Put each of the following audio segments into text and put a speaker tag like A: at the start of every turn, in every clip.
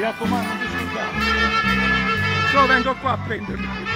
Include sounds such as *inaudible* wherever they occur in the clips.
A: Mi raccomando, non scordare. Solo vengo qua a prendermi.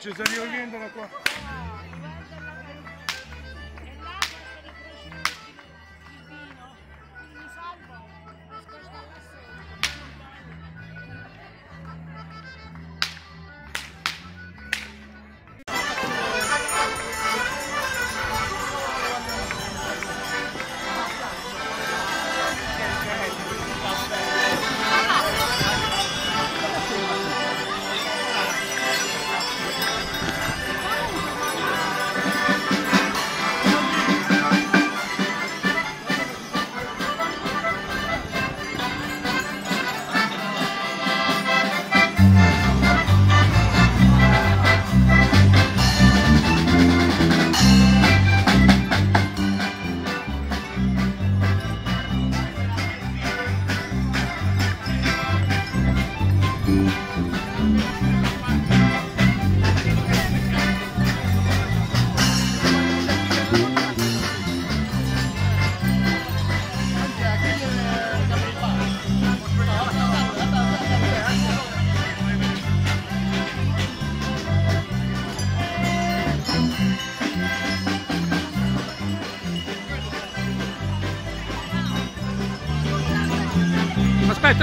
A: Sta rivolgendo da qua.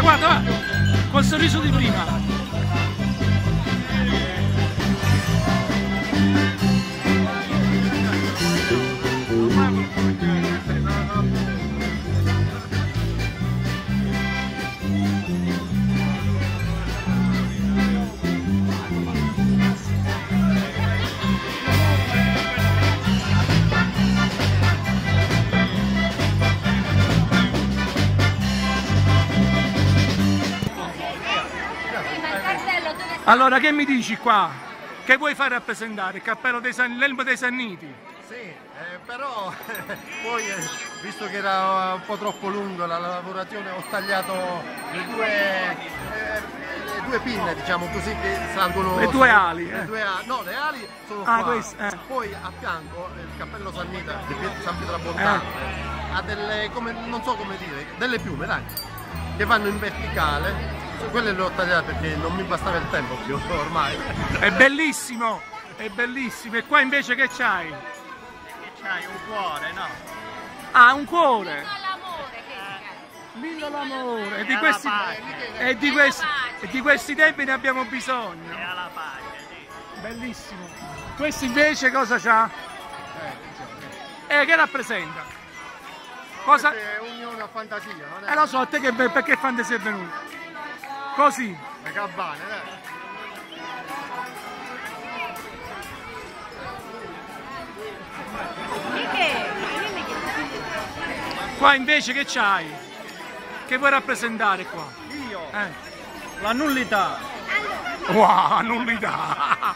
A: Guarda, va! Col sorriso di prima. Allora, che mi dici qua? Che vuoi far rappresentare? Il cappello dei San... l'elmo dei Sanniti?
B: Sì, eh, però *laughs* poi eh, visto che era un po' troppo lungo la lavorazione ho tagliato le due, eh, le due pinne diciamo così che salgono
A: Le due ali,
B: le
A: eh.
B: due ali- no le ali sono
A: Ah,
B: qua
A: queste, eh.
B: poi a fianco il cappello Sannita di Pietro San Pietramontano
A: Eh.
B: ha delle come, non so come dire delle piume dai che vanno in verticale quelle le ho tagliate perché non mi bastava il tempo più *laughs* ormai
A: È bellissimo! È bellissimo! E qua invece che c'hai?
C: C'hai un cuore, no?
A: Ah, un cuore!
D: l'amore che
A: Viva l'amore! E di questi, e di questi, e di questi tempi ne abbiamo bisogno!
C: E alla pace, sì.
A: Bellissimo! Questo invece cosa c'ha? Eh, che rappresenta? Cosa?
B: È ognuno a fantasia non è
A: Eh lo so, a te che perché fantasia è venuta? Così!
B: le cabane dai
A: Qua invece che c'hai? Che vuoi rappresentare qua?
C: Io,
A: Eh.
C: la nullità.
A: Wow, nullità!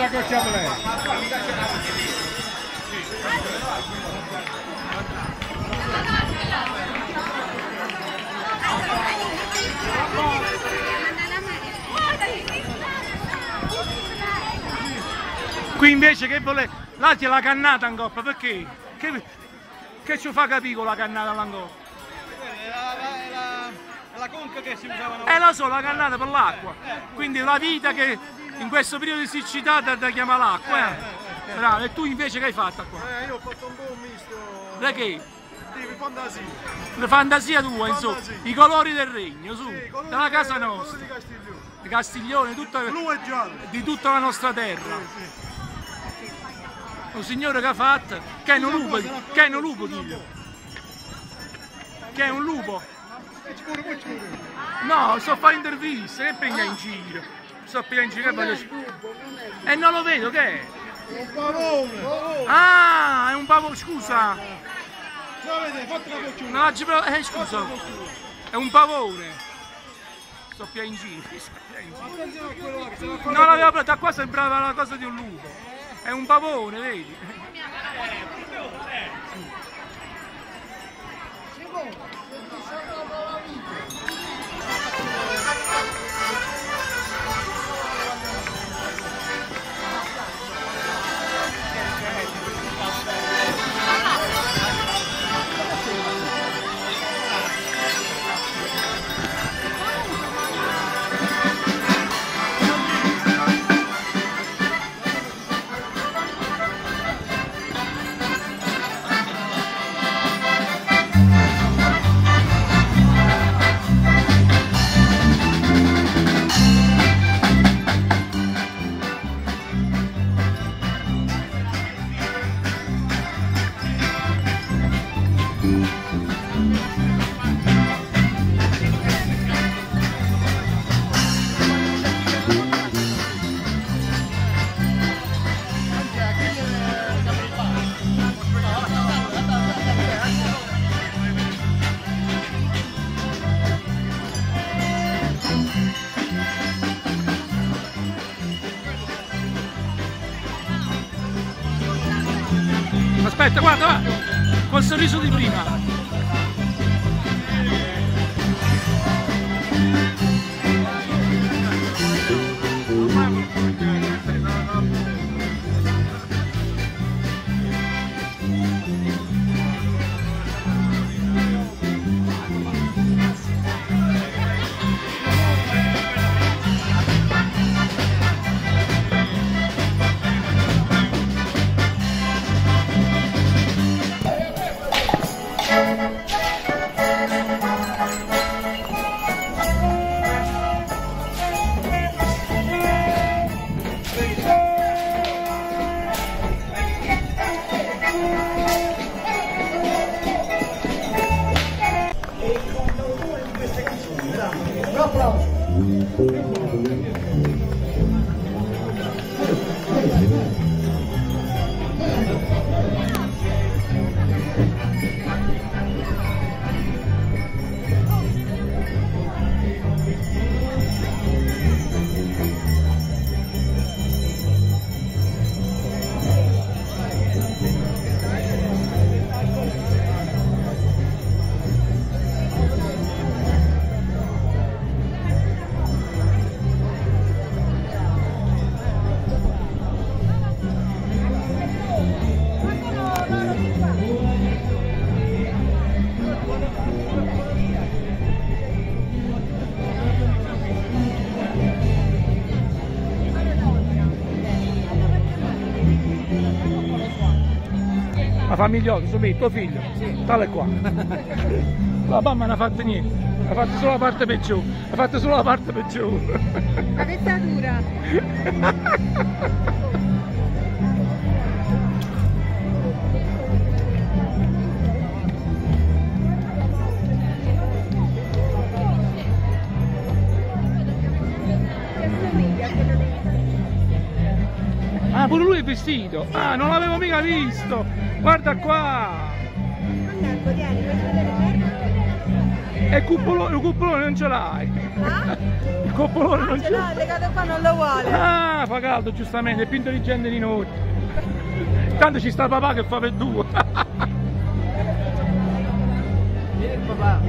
A: Attenda sta coccia lei. Qui invece che vuole... Là c'è la cannata in coppa, perché? Che, che ci fa capire con la cannata all'angoppa?
C: È la, conca che si usava
A: Eh lo so, la cannata per l'acqua. Quindi la vita che in questo periodo di siccità da, da chiama l'acqua. Eh. Bravo, e tu invece che hai fatto qua?
B: Eh, io ho fatto un po' un misto
A: Da che?
B: di fantasia.
A: La fantasia tua, insomma,
B: Fantasia.
A: i colori del regno, su,
B: Sì,
A: della casa
B: di-
A: nostra,
B: di Castiglione.
A: di Castiglione, tutta,
B: Blu e giallo.
A: di tutta la nostra terra. Un signore che ha fatto, che è un lupo, che è un lupo, dico. Che è un lupo. No, sto a fare interviste, che prende in giro. Sto a prendere in giro che voglio... E non lo vedo, che è?
B: Un pavone.
A: Ah, è un pavo, scusa.
B: No, vedi, fatti la
A: la ci Eh, scusa. È un pavone. sto piangendo. *laughs* sto piangendo.
B: Attenzione a quello là che se la fa
A: Non l'aveva da qua sembrava una cosa di un lupo. È un pavone, vedi? Aspetta, guarda, guarda, col sorriso di prima. Famigliota, su me, tuo figlio, tale qua. *laughs* La mamma non ha fatto niente, ha fatto solo la parte peggiore, ha fatto solo la parte peggiore.
D: La dettatura.
A: Ah, pure lui è vestito. Ah, non l'avevo mica visto. Guarda qua. E il cupolone, il cupolone non ce l'hai.
D: Ah?
A: Il cupolone non
D: Ce
A: ce
D: l'ha,
A: l'hai.
D: legato qua, non lo vuole.
A: Ah, fa caldo giustamente, è più intelligente di noi. Tanto ci sta papà che fa per due.
C: Vieni papà.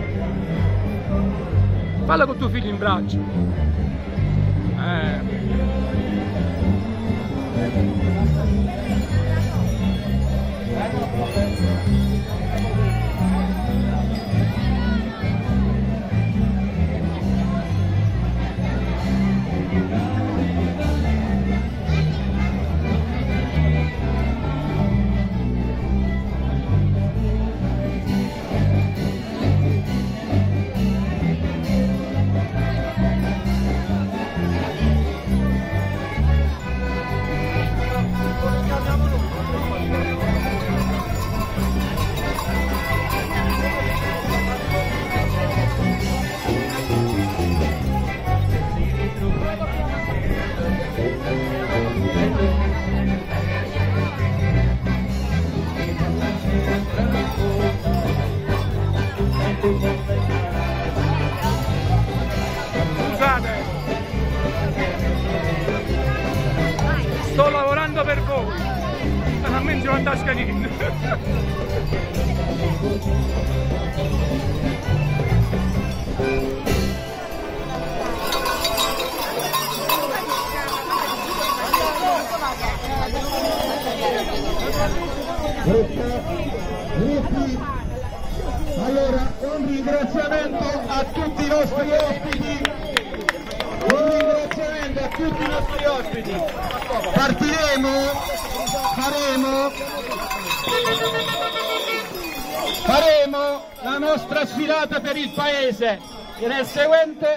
A: Falla con tuo figlio in braccio.
E: Paese nel seguente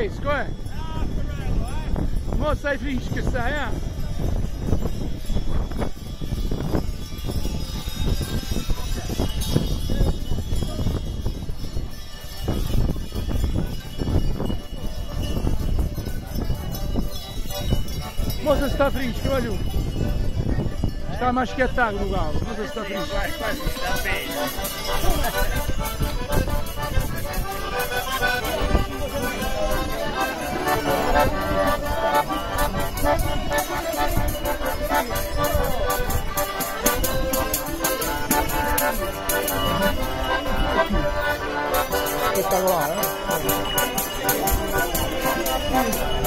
A: Três, qual é? Não aí fins que saia. Moça está frisca, olha. Está mais quietado no galo. Moça está frisca. Spettacolare, eh?
E: Grazie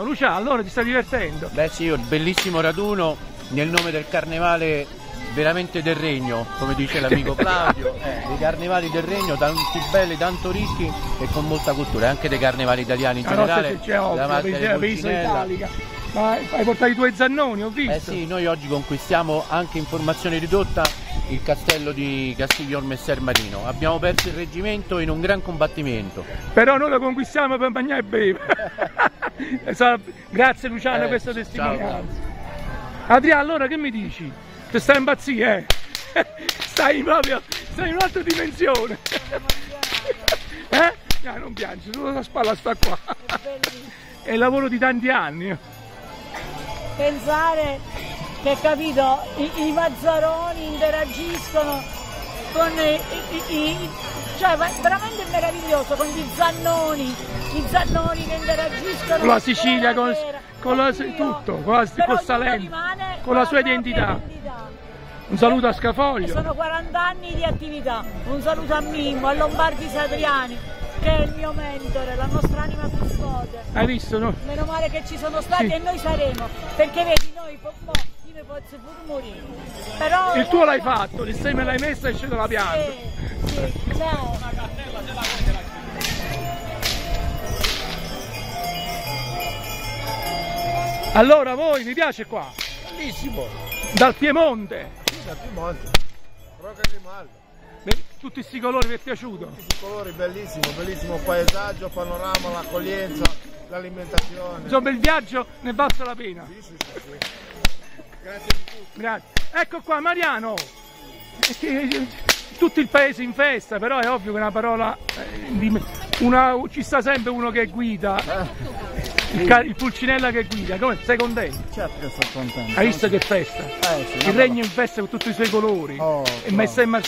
A: Lucia, allora ti stai divertendo?
F: Beh sì, un bellissimo raduno nel nome del carnevale veramente del regno, come dice l'amico *laughs* Claudio, eh, dei carnevali del regno, tanti belli, tanto ricchi e con molta cultura, anche dei carnevali italiani in
A: La notte
F: generale,
A: c'è ovvio,
F: da parte
A: per
F: di
A: per Isola
F: Pulcinella.
A: Italica. Ma hai portato i tuoi zannoni, ho visto.
F: Eh sì, noi oggi conquistiamo anche in formazione ridotta il castello di Castiglione Messer Marino. Abbiamo perso il reggimento in un gran combattimento.
A: Però noi lo conquistiamo per mangiare e bere. *laughs* Esatto. Grazie Luciano per
F: Eh,
A: questa testimonianza. Adriano, allora che mi dici? Ti stai impazzire, eh? *laughs* Stai proprio, stai in un'altra dimensione. *laughs* Eh? Dai, non piangi, tu la spalla sta qua. *laughs* È il lavoro di tanti anni.
G: pensare che capito i, i mazzaroni interagiscono con i, i- i- cioè veramente meraviglioso con gli zannoni i zannoni che interagiscono
A: Con la Sicilia, con, con la- tutto, con, la, con Salento, con la sua identità.
G: identità.
A: Un saluto a
G: E
A: Scafoglio.
G: sono 40 anni di attività un saluto a Mimmo a Lombardi Sadriani che è il mio mentore la nostra anima custode
A: Hai visto, no?
G: Meno male che ci sono stati
A: Sì.
G: e noi saremo, perché vedi noi po- mi posso pure morire. Però
A: Il tuo l'hai fatto, il seme l'hai messo e esce dalla pianta.
G: Sì, sì, ciao.
A: Allora voi, mi piace qua?
B: Bellissimo.
A: Dal Piemonte.
B: Da Piemonte. Rocca Grimaldi.
A: Beh, Tutti questi colori vi è piaciuto?
B: Questi colori bellissimo, bellissimo paesaggio, panorama, l'accoglienza, l'alimentazione.
A: Insomma il viaggio ne valsa la pena.
B: Sì, sì, sì, sì. Grazie di tutto.
A: Grazie. Ecco qua Mariano. È Tutto il paese in festa, però è ovvio che una parola. eh, una- ci sta sempre uno che guida. Il, il Pulcinella che guida. Come? Sei contento?
H: Certo che sono contento.
A: Hai visto che festa?
H: Eh sì,
A: Il regno in festa con tutti i suoi colori.
H: Oh,
A: e Messer Mar-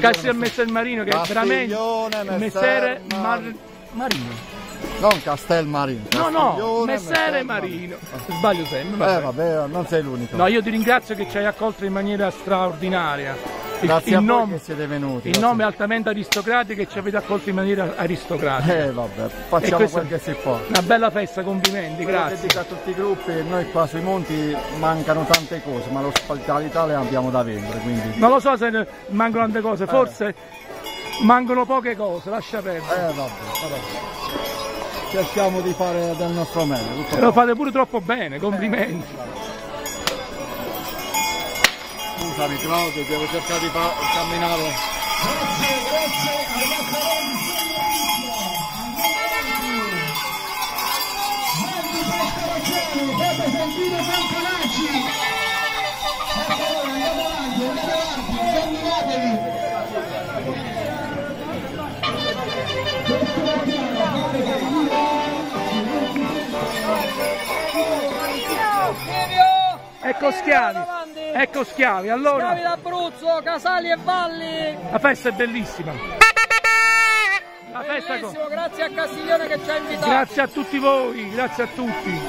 H: Castiglione,
A: Messer Marino che è veramente il
H: Messer
A: mestiere
H: Mar-
A: Mar- Marino.
H: Non Castelmarino.
A: No, no,
H: Castiglione,
A: Messere
H: Marino.
A: Marino. Sbaglio sempre.
H: Eh
A: vabbè.
H: non sei l'unico.
A: No, io ti ringrazio che ci hai accolto in maniera straordinaria. Il-
H: Grazie
A: il
H: a voi
A: nome-
H: che siete venuti.
A: Il nome è altamente aristocratico e ci avete accolto in maniera aristocratica.
H: Eh vabbè, facciamo quel che si può.
A: Una bella festa, complimenti, grazie.
H: Dedico a tutti i gruppi, noi qua sui monti mancano tante cose, ma l'ospitalità le abbiamo da vendere, quindi.
A: Non lo so se mancano tante cose, forse mancano poche cose, lascia
H: Eh
A: perdere.
H: vabbè, vabbè. Cerchiamo di fare del nostro meglio.
A: E lo fate pure troppo bene, complimenti.
H: Scusami Claudio, devo cercare di camminare.
A: Ecco schiavi, ecco schiavi. Allora,
G: Schiavi d'Abruzzo, Casali e Valli.
A: la festa è bellissima. La festa co-
G: Bellissimo, grazie a Castiglione che ci ha invitato.
A: Grazie a tutti voi, grazie a tutti.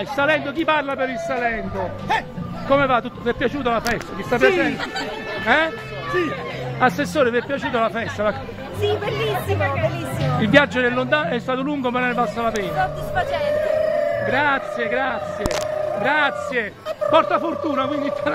A: Il Salento, chi parla per il Salento? Come va? Tutto- Ti è piaciuta la festa? Ti sta piacendo? Eh? Sì. Assessore, vi è piaciuta la festa? La-
D: Sì, bellissimo, bellissimo.
A: Il viaggio è stato lungo ma ne passa la pena.
D: Soddisfacente.
A: Grazie, grazie, grazie. Porta fortuna, quindi te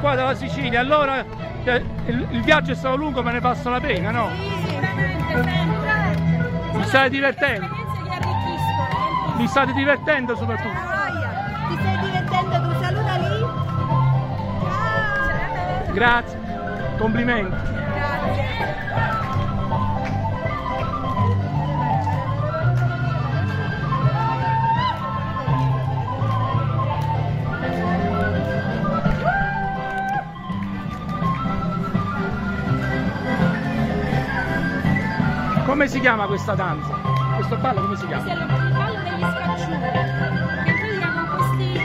A: qua dalla Sicilia, allora eh, il, il viaggio è stato lungo ma ne passa la pena, no?
D: Sicuramente, sempre.
A: Vi state divertendo?
D: Arricchiscono.
A: Vi state divertendo soprattutto?
D: Ti stai divertendo tu? Saluta lì. Ciao.
A: Grazie, complimenti. Come si chiama questa danza? Questo ballo come si chiama?
I: Questo è il ballo degli scacciuri, che in pratica con questi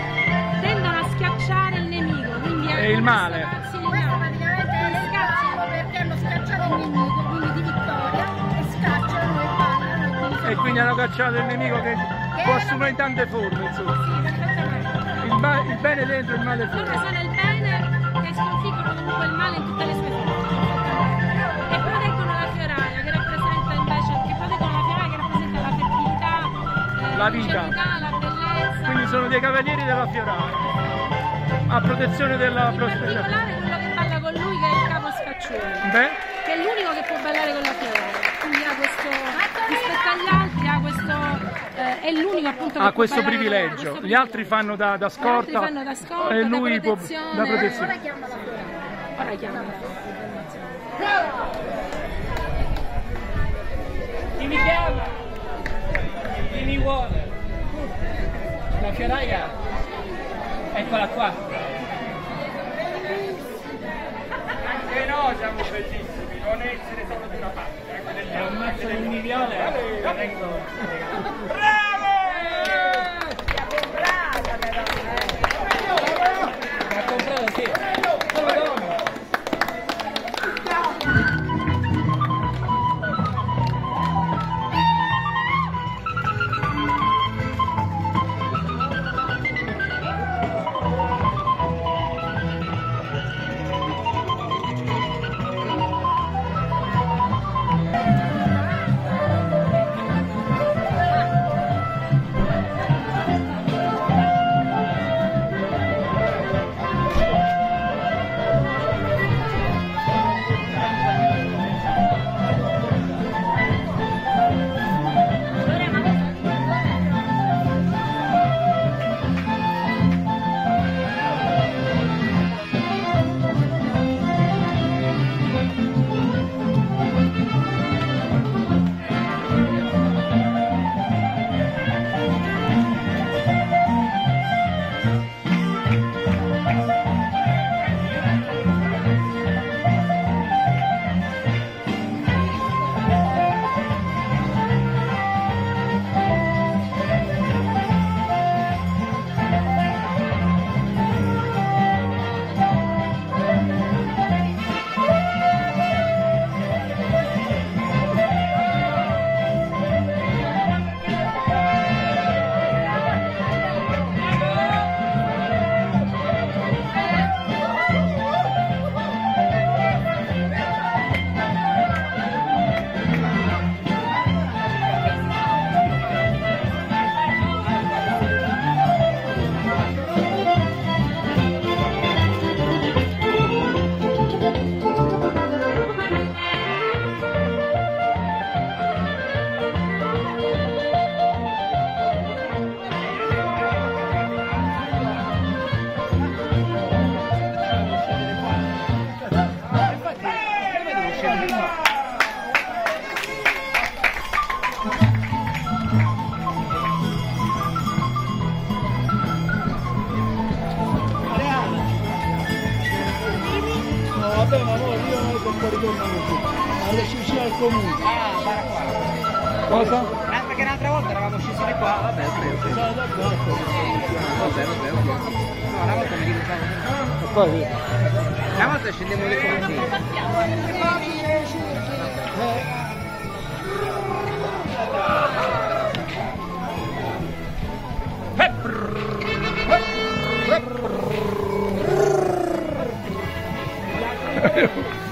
I: tendono a schiacciare il nemico. Quindi
A: E il male.
I: Sì, il.
D: Praticamente scacciano perché hanno scacciato il nemico, quindi di vittoria, e scacciano e ballano. e quindi
A: hanno cacciato il nemico che può assumere in tante forme, insomma. Il, ba- il bene dentro e il male
I: Loro
A: fuori.
I: sono il bene che sconfiggono comunque il male in tutte le sue La
A: vita.
I: l'ingenuità, la bellezza.
A: Quindi sono dei cavalieri della fiorata, a protezione della
I: in
A: prosperità.
I: particolare quello che balla con lui che è il capo scaccione.
A: Beh,
I: che è l'unico che può ballare con la fioraia. Quindi ha questo, rispetto agli altri, ha questo, eh, è l'unico appunto che
A: ha
I: può
A: questo
I: con
A: privilegio.
I: questo
A: Gli altri fanno da, da
I: Gli altri
A: scorta
I: fanno da scorta,
A: e
I: da
A: lui può
I: protezione.
A: da protezione.
I: Ora chiama la fioraia. Ora chiama la
J: Chi mi chiama? La fioraia? Eccola qua. Anche noi siamo bellissimi, non essere solo di una parte. È un mazzo di un milione. Una volta scendiamo le commenti.
E: Consulenti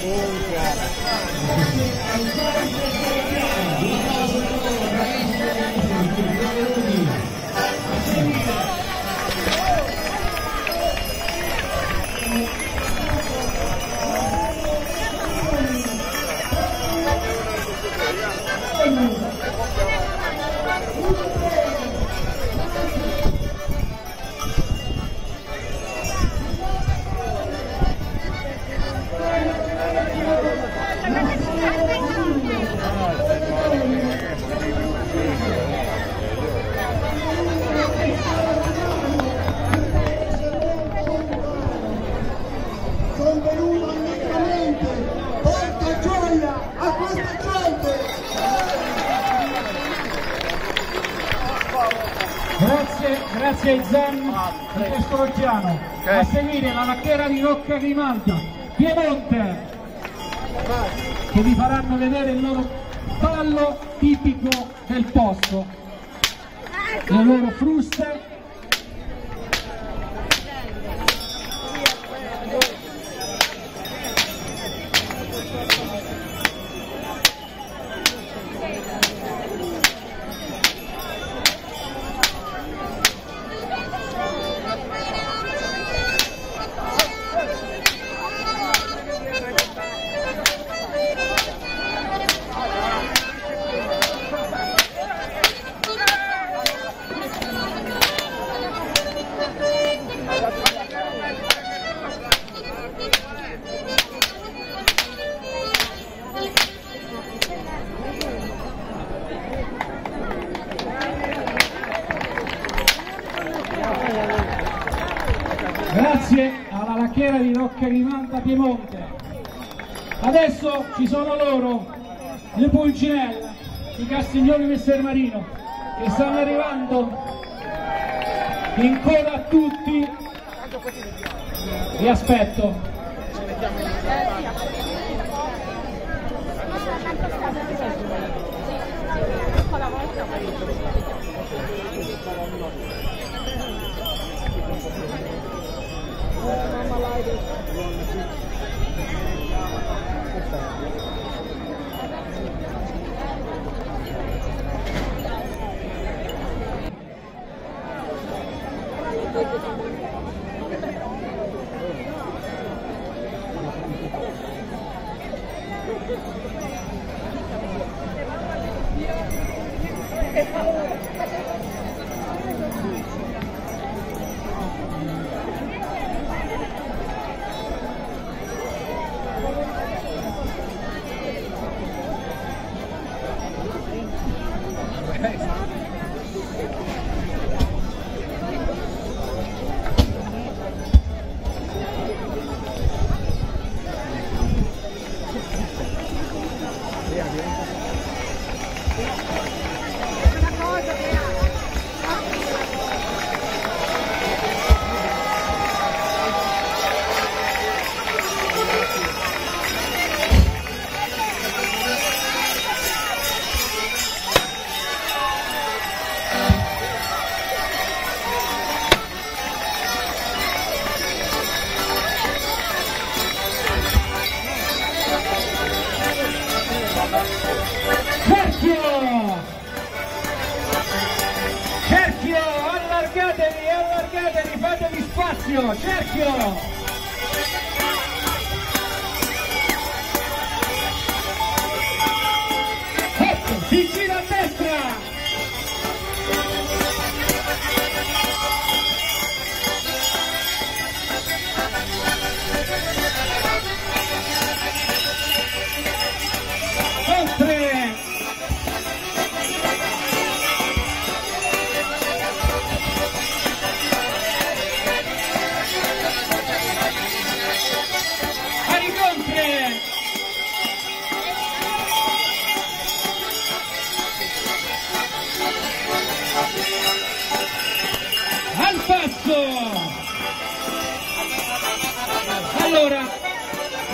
E: Sono Grazie,
K: grazie ai Zen di Pescovacciano. A seguire la lacchera di Rocca Rimalta, Piemonte, che vi faranno vedere il loro ballo tipico del posto, le loro fruste. Ci sono loro, le Pulcinella, i Castiglioni Messer Marino, che stanno arrivando in coda a tutti. Vi aspetto.
A: Allora,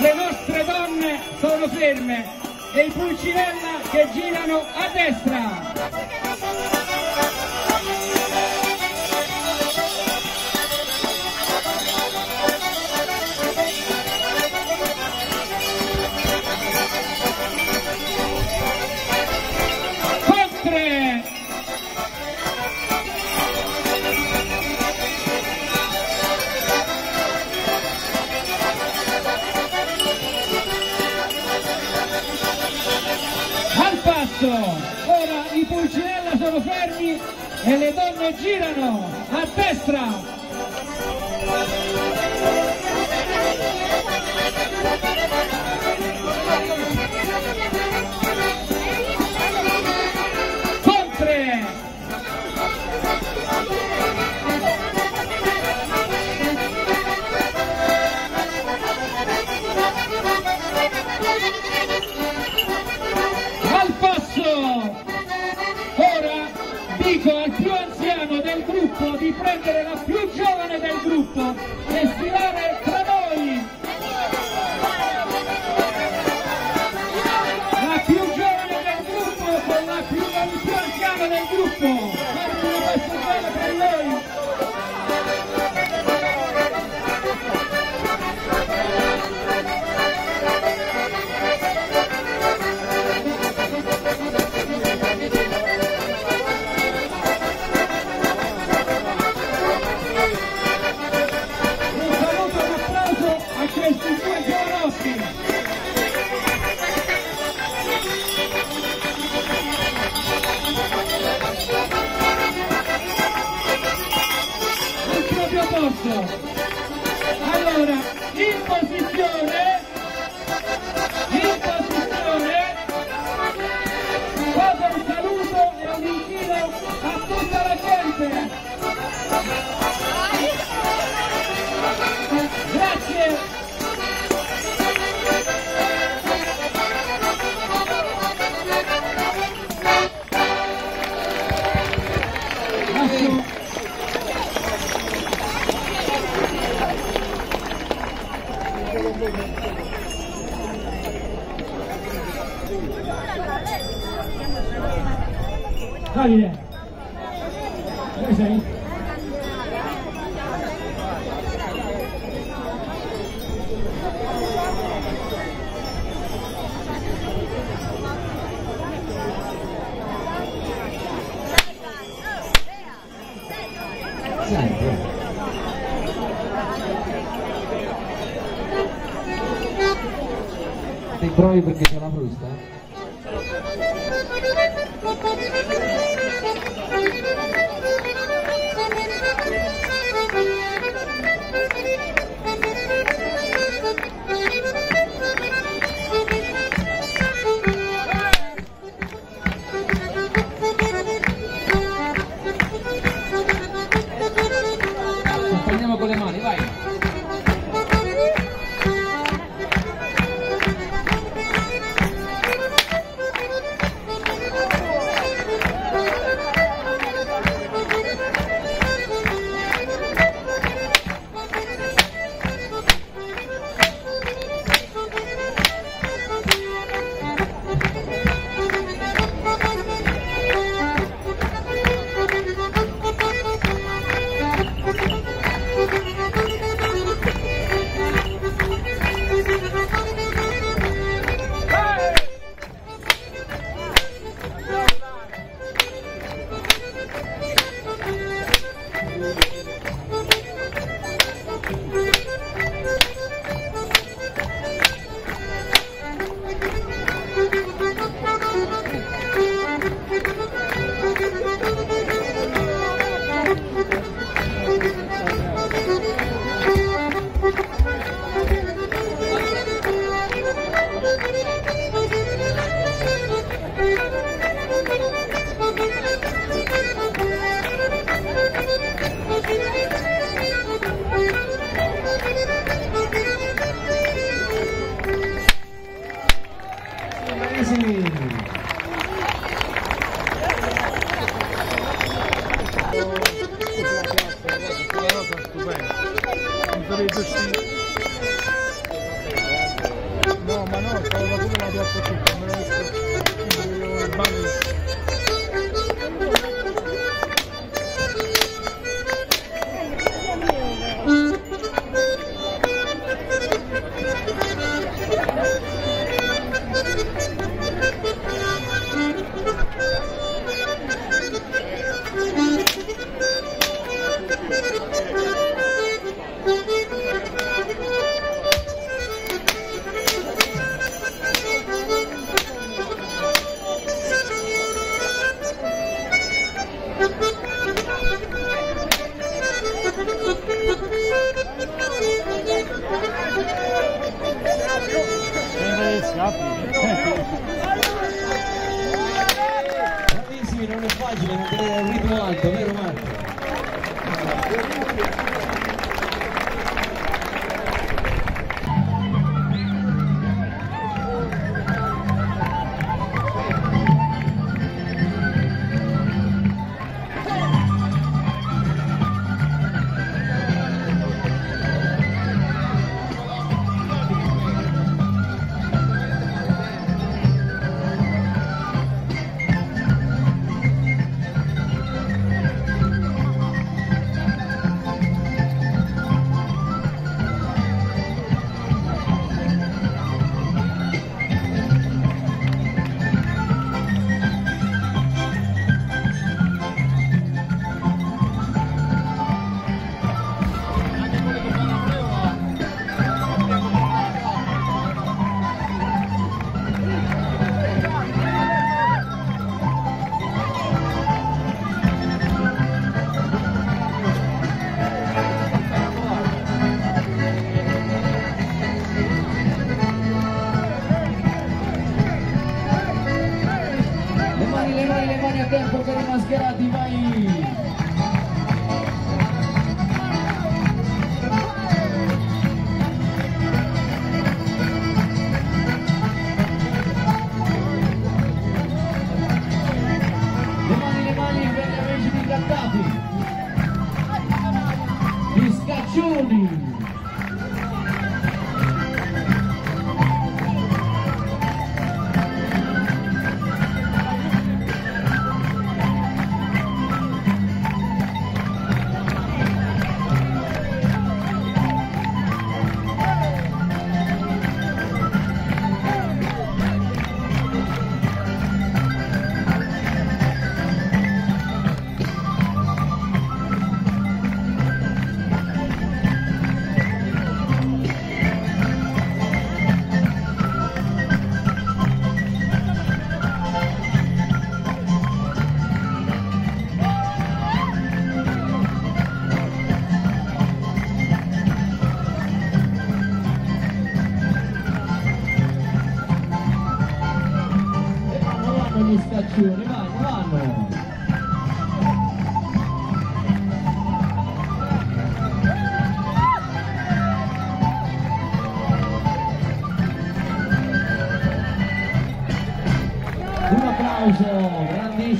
A: le nostre donne sono ferme e i pulcinella che girano a destra. sono fermi e le donne girano a destra.
L: Thank you. que le Bye.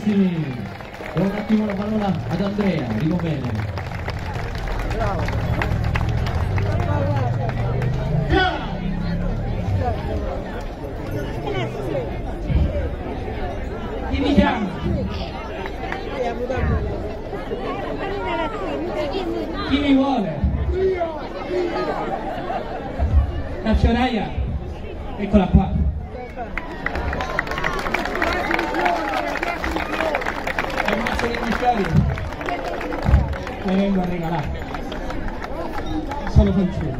L: Do un attimo la Andrea,
A: Solo dispiace.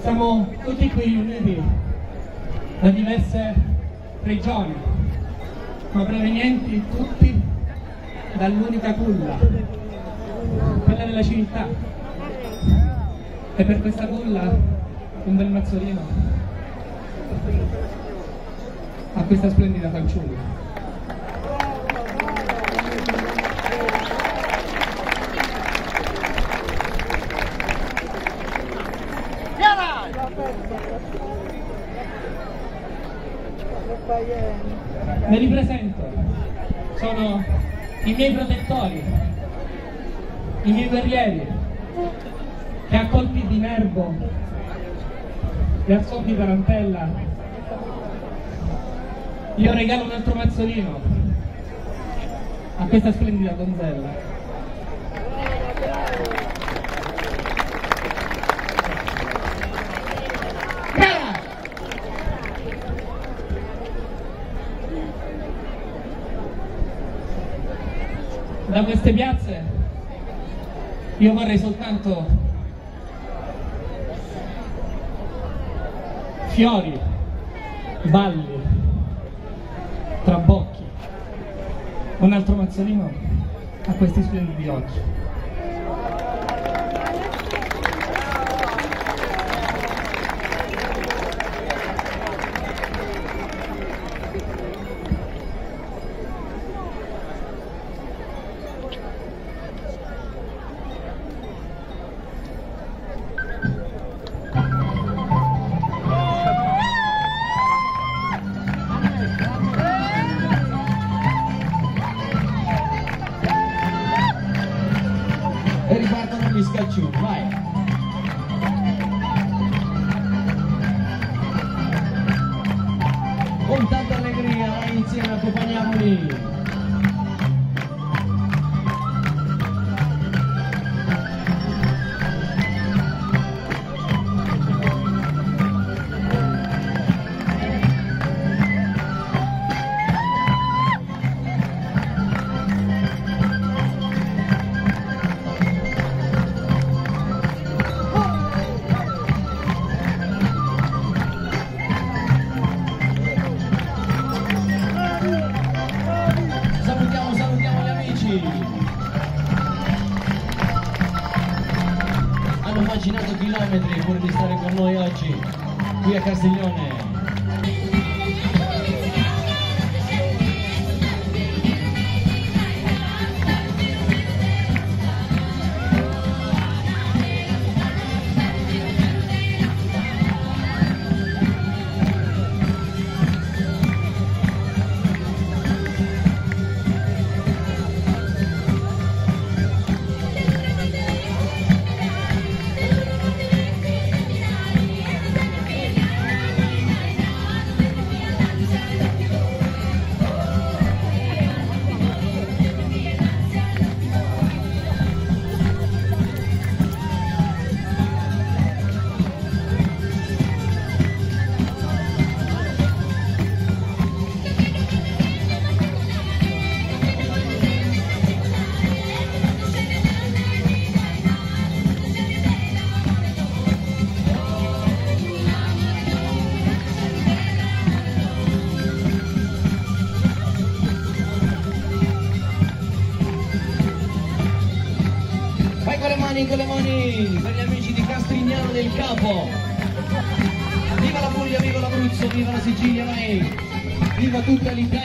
A: Siamo tutti qui riuniti da diverse regioni, ma provenienti tutti dall'unica culla, quella della civiltà. E per questa culla un bel mazzolino a questa splendida fanciulla. Me li presento, sono i miei protettori, i miei guerrieri, che a colpi di nervo e a soldi di tarantella io regalo un altro mazzolino a questa splendida donzella. Da queste piazze io vorrei soltanto fiori, balli, un altro mazzolino a questi splendidi occhi.
L: E capo! Viva la Puglia, viva l'Abruzzo, viva la Sicilia, ma viva tutta l'Italia!